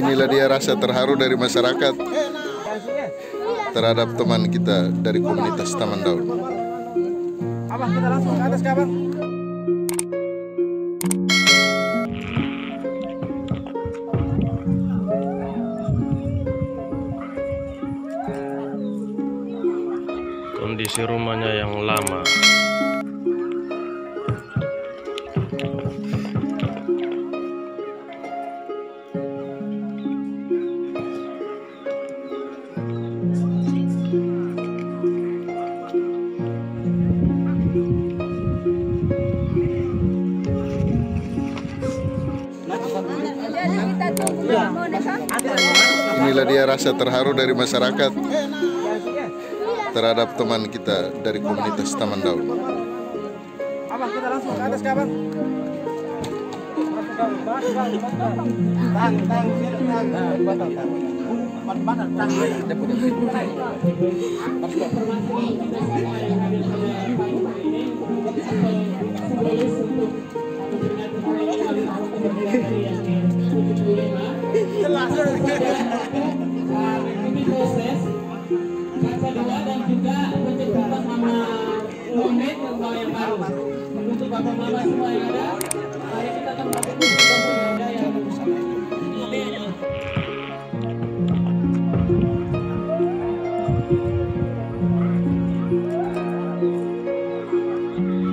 Inilah dia rasa terharu dari masyarakat terhadap teman kita dari komunitas Taman Daun. Abang kita langsung ke atas ke abang. kondisi rumahnya yang lama Inilah dia rasa terharu dari masyarakat terhadap teman kita dari komunitas Taman Daun. Kita undang yang baru. Untuk bapak mama semua yang ada mari kita akan pakai undang yang ada yang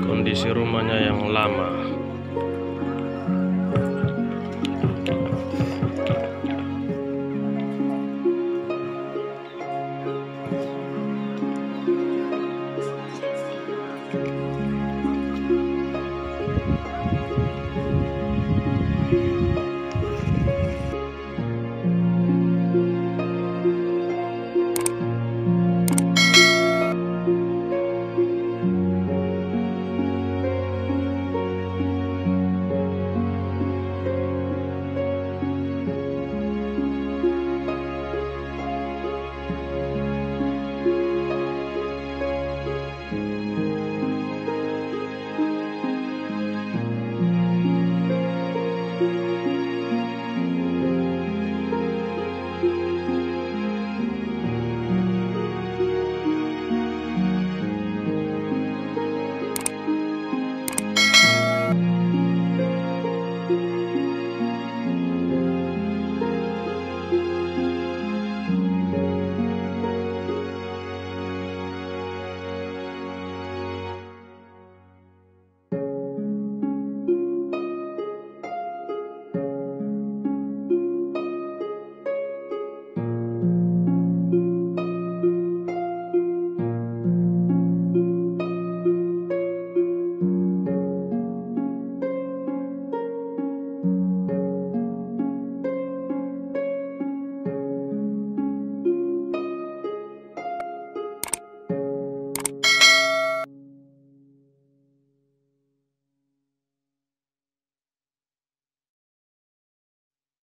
kondisi rumahnya yang lama.